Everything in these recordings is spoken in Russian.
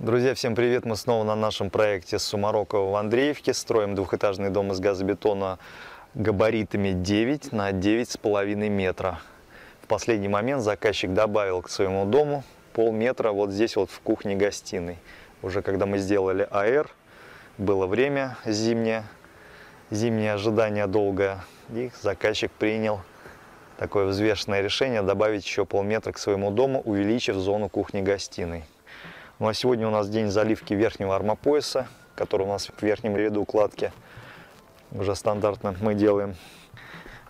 Друзья, всем привет! Мы снова на нашем проекте Сумарокова в Андреевке. Строим двухэтажный дом из газобетона габаритами 9 на 9,5 метра. В последний момент заказчик добавил к своему дому полметра вот здесь вот в кухне-гостиной. Уже когда мы сделали АР, было время зимнее, зимнее ожидание долгое, и заказчик принял такое взвешенное решение добавить еще полметра к своему дому, увеличив зону кухни-гостиной. Ну а сегодня у нас день заливки верхнего армопояса, который у нас в верхнем ряду укладки уже стандартно мы делаем.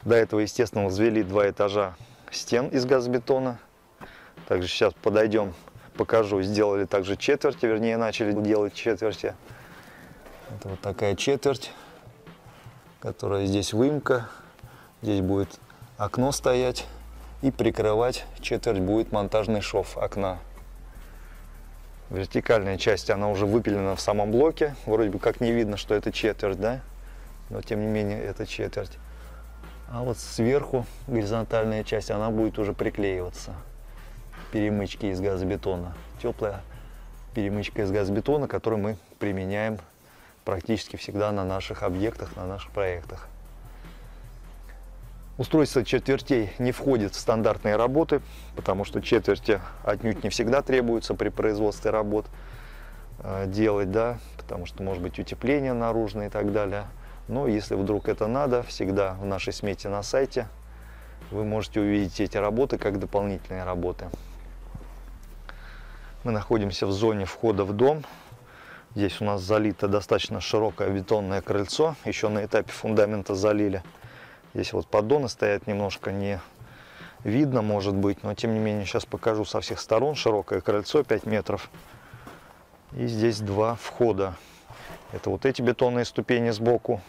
До этого, естественно, возвели два этажа стен из газобетона. Также сейчас подойдем, покажу. Сделали также четверти, вернее, начали делать четверти. Это вот такая четверть, которая здесь выемка. Здесь будет окно стоять и прикрывать четверть будет монтажный шов окна. Вертикальная часть, она уже выпилена в самом блоке. Вроде бы как не видно, что это четверть, да? Но тем не менее это четверть. А вот сверху горизонтальная часть, она будет уже приклеиваться. Перемычки из газобетона. Теплая перемычка из газобетона, которую мы применяем практически всегда на наших объектах, на наших проектах. Устройство четвертей не входит в стандартные работы, потому что четверти отнюдь не всегда требуются при производстве работ э, делать, да, потому что может быть утепление наружное и так далее. Но если вдруг это надо, всегда в нашей смете на сайте вы можете увидеть эти работы как дополнительные работы. Мы находимся в зоне входа в дом. Здесь у нас залито достаточно широкое бетонное крыльцо. Еще на этапе фундамента залили. Здесь вот поддоны стоят немножко не видно, может быть, но тем не менее сейчас покажу со всех сторон. Широкое крыльцо 5 метров. И здесь два входа. Это вот эти бетонные ступени сбоку.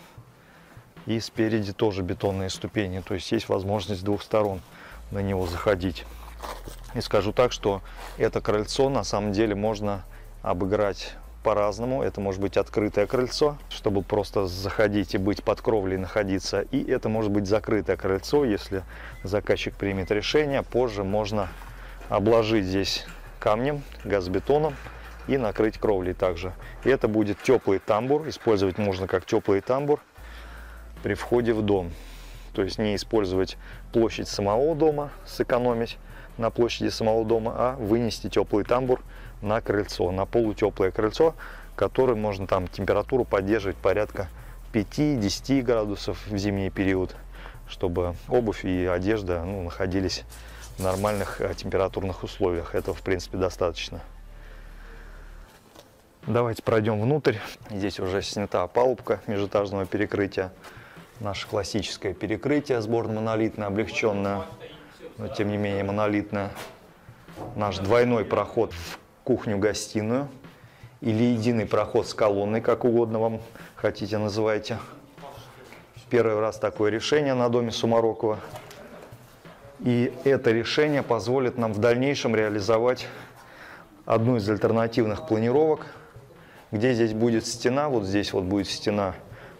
И спереди тоже бетонные ступени. То есть есть возможность с двух сторон на него заходить. И скажу так, что это крыльцо на самом деле можно обыграть по-разному. Это может быть открытое крыльцо, чтобы просто заходить и быть под кровлей находиться. И это может быть закрытое крыльцо, если заказчик примет решение. Позже можно обложить здесь камнем, газобетоном и накрыть кровлей также. И это будет теплый тамбур. Использовать можно как теплый тамбур при входе в дом. То есть не использовать площадь самого дома, сэкономить на площади самого дома, а вынести теплый тамбур на крыльцо, на полутеплое крыльцо, которое можно там температуру поддерживать порядка 5-10 градусов в зимний период, чтобы обувь и одежда ну, находились в нормальных э, температурных условиях. Этого, в принципе, достаточно. Давайте пройдем внутрь. Здесь уже снята опалубка межэтажного перекрытия. Наше классическое перекрытие сборно-монолитное, облегченное, но тем не менее монолитное. Наш двойной проход в кухню-гостиную или единый проход с колонной, как угодно вам хотите называйте. Первый раз такое решение на доме Сумарокова. И это решение позволит нам в дальнейшем реализовать одну из альтернативных планировок, где здесь будет стена, вот здесь вот будет стена,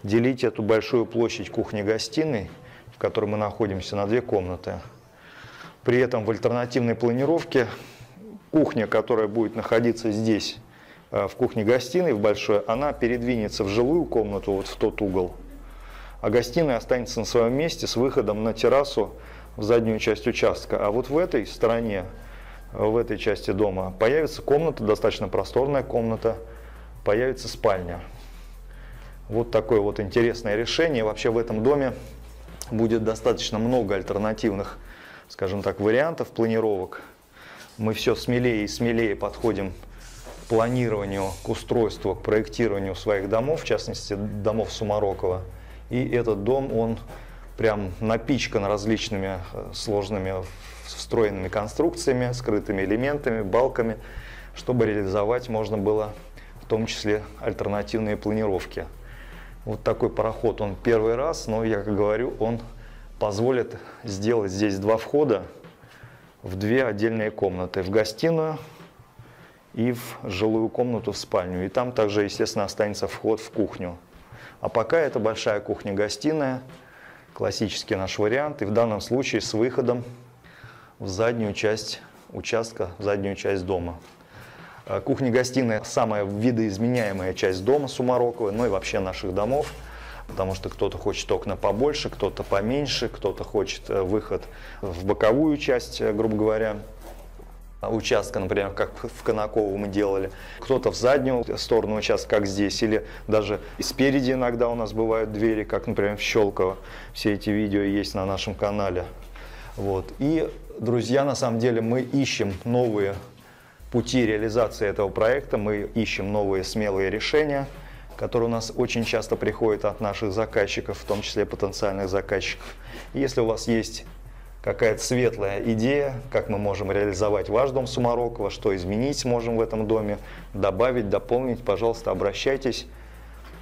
делить эту большую площадь кухни-гостиной, в которой мы находимся, на две комнаты. При этом в альтернативной планировке кухня, которая будет находиться здесь, э, в кухне-гостиной, в большой, она передвинется в жилую комнату, вот в тот угол. А гостиная останется на своем месте с выходом на террасу в заднюю часть участка. А вот в этой стороне, в этой части дома, появится комната, достаточно просторная комната, появится спальня. Вот такое вот интересное решение. Вообще в этом доме будет достаточно много альтернативных, скажем так, вариантов планировок мы все смелее и смелее подходим к планированию, к устройству, к проектированию своих домов, в частности домов Сумарокова. И этот дом, он прям напичкан различными э, сложными встроенными конструкциями, скрытыми элементами, балками, чтобы реализовать можно было в том числе альтернативные планировки. Вот такой пароход, он первый раз, но я говорю, он позволит сделать здесь два входа, в две отдельные комнаты, в гостиную и в жилую комнату в спальню. И там также, естественно, останется вход в кухню. А пока это большая кухня-гостиная, классический наш вариант, и в данном случае с выходом в заднюю часть участка, в заднюю часть дома. Э, Кухня-гостиная – самая видоизменяемая часть дома Сумарокова, ну и вообще наших домов потому что кто-то хочет окна побольше, кто-то поменьше, кто-то хочет э, выход в боковую часть, э, грубо говоря, участка, например, как в Конаково мы делали, кто-то в заднюю сторону участка, как здесь, или даже спереди иногда у нас бывают двери, как, например, в Щелково. Все эти видео есть на нашем канале. Вот. И, друзья, на самом деле мы ищем новые пути реализации этого проекта, мы ищем новые смелые решения – которые у нас очень часто приходят от наших заказчиков, в том числе потенциальных заказчиков. Если у вас есть какая-то светлая идея, как мы можем реализовать ваш дом Сумарокова, что изменить можем в этом доме, добавить, дополнить, пожалуйста, обращайтесь,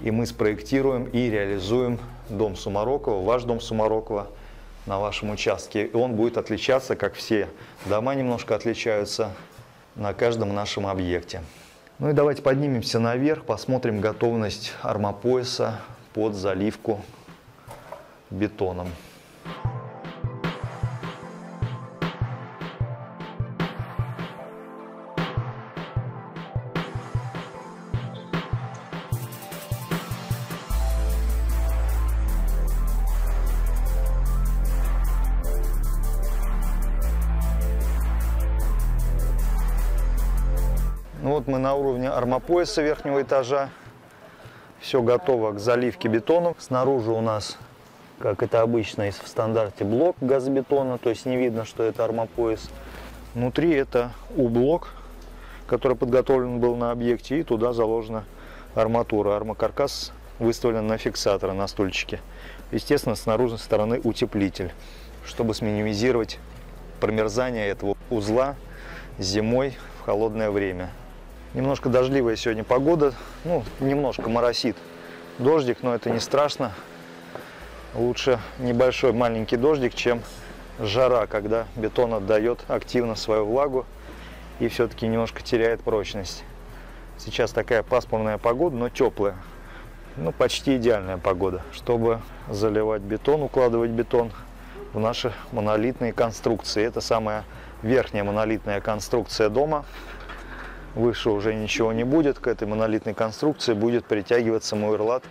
и мы спроектируем и реализуем дом Сумарокова, ваш дом Сумарокова на вашем участке. И он будет отличаться, как все дома немножко отличаются на каждом нашем объекте. Ну и давайте поднимемся наверх, посмотрим готовность армопояса под заливку бетоном. Ну вот мы на уровне армопояса верхнего этажа. Все готово к заливке бетоном. Снаружи у нас, как это обычно в стандарте, блок газобетона, то есть не видно, что это армопояс. Внутри это У-блок, который подготовлен был на объекте, и туда заложена арматура. Армокаркас выставлен на фиксатора, на стульчике. Естественно, с наружной стороны утеплитель, чтобы сминимизировать промерзание этого узла зимой в холодное время. Немножко дождливая сегодня погода, ну, немножко моросит дождик, но это не страшно. Лучше небольшой маленький дождик, чем жара, когда бетон отдает активно свою влагу и все-таки немножко теряет прочность. Сейчас такая пасмурная погода, но теплая. Ну, почти идеальная погода, чтобы заливать бетон, укладывать бетон в наши монолитные конструкции. Это самая верхняя монолитная конструкция дома выше уже ничего не будет. К этой монолитной конструкции будет притягиваться муэрлат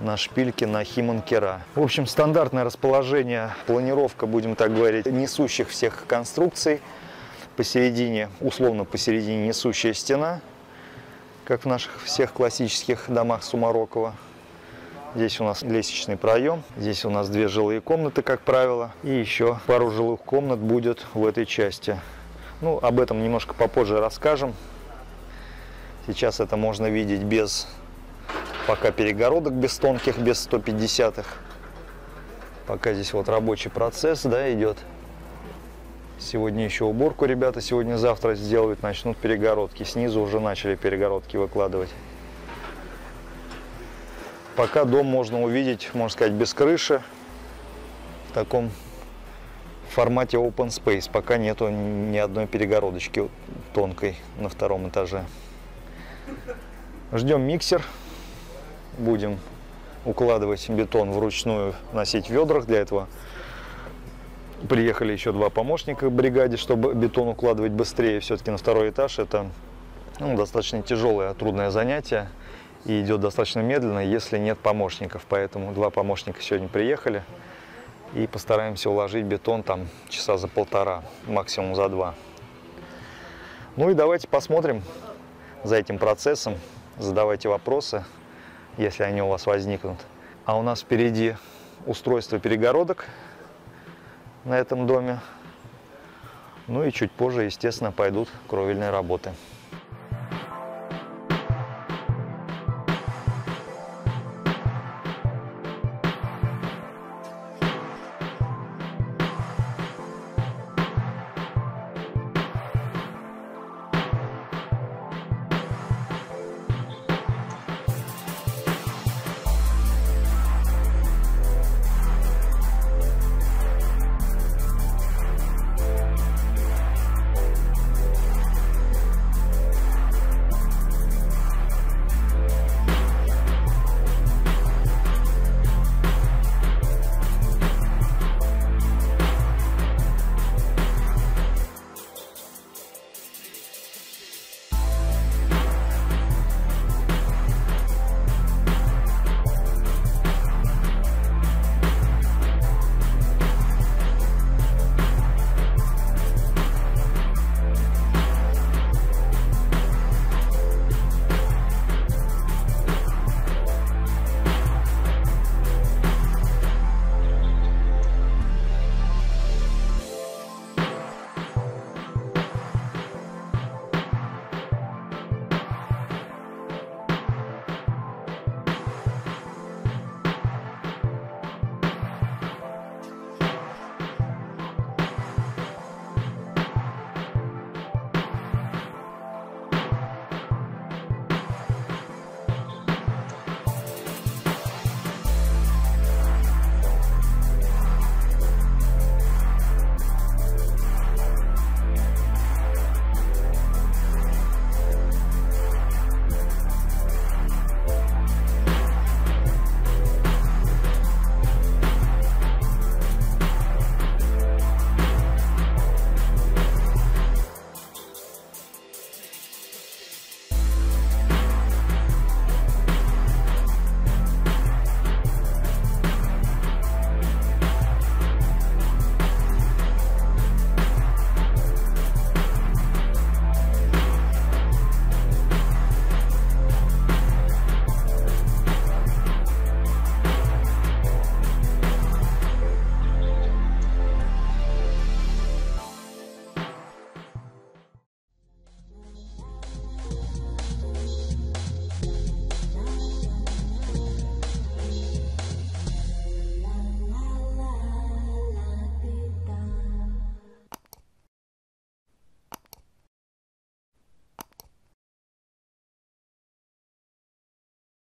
на шпильке на химанкера. В общем, стандартное расположение, планировка, будем так говорить, несущих всех конструкций. Посередине, условно посередине несущая стена, как в наших всех классических домах Сумарокова. Здесь у нас лестничный проем, здесь у нас две жилые комнаты, как правило, и еще пару жилых комнат будет в этой части. Ну, об этом немножко попозже расскажем. Сейчас это можно видеть без пока перегородок, без тонких, без 150-х. Пока здесь вот рабочий процесс да, идет. Сегодня еще уборку ребята сегодня-завтра сделают, начнут перегородки. Снизу уже начали перегородки выкладывать. Пока дом можно увидеть, можно сказать, без крыши. В таком формате open space. Пока нету ни одной перегородочки тонкой на втором этаже. Ждем миксер. Будем укладывать бетон вручную, носить в ведрах. Для этого приехали еще два помощника в бригаде, чтобы бетон укладывать быстрее. Все-таки на второй этаж это ну, достаточно тяжелое, трудное занятие и идет достаточно медленно, если нет помощников. Поэтому два помощника сегодня приехали и постараемся уложить бетон там часа за полтора, максимум за два. Ну и давайте посмотрим, за этим процессом. Задавайте вопросы, если они у вас возникнут. А у нас впереди устройство перегородок на этом доме. Ну и чуть позже, естественно, пойдут кровельные работы.